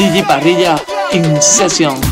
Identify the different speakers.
Speaker 1: DJ Parrilla in session.